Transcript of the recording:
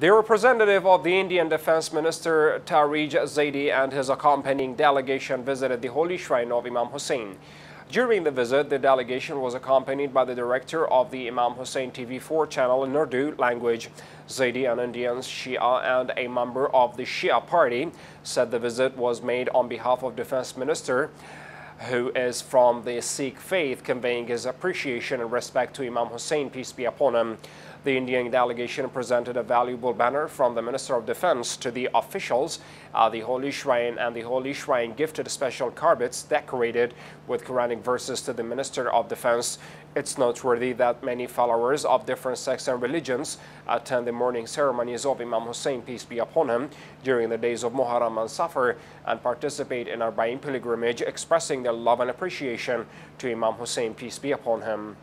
The representative of the Indian Defense Minister Tariq Zaidi and his accompanying delegation visited the holy shrine of Imam Hussein. During the visit, the delegation was accompanied by the director of the Imam Hussein TV4 channel in Urdu language. Zaidi, an Indian Shia and a member of the Shia party, said the visit was made on behalf of Defense Minister who is from the Sikh faith, conveying his appreciation and respect to Imam Hussein, peace be upon him. The Indian delegation presented a valuable banner from the Minister of Defense to the officials at the Holy Shrine, and the Holy Shrine gifted special carpets decorated with Quranic verses to the Minister of Defense. It's noteworthy that many followers of different sects and religions attend the mourning ceremonies of Imam Hussein, peace be upon him, during the days of Muharram and Safar and participate in Arba'in pilgrimage, expressing their love and appreciation to Imam Hussein, peace be upon him.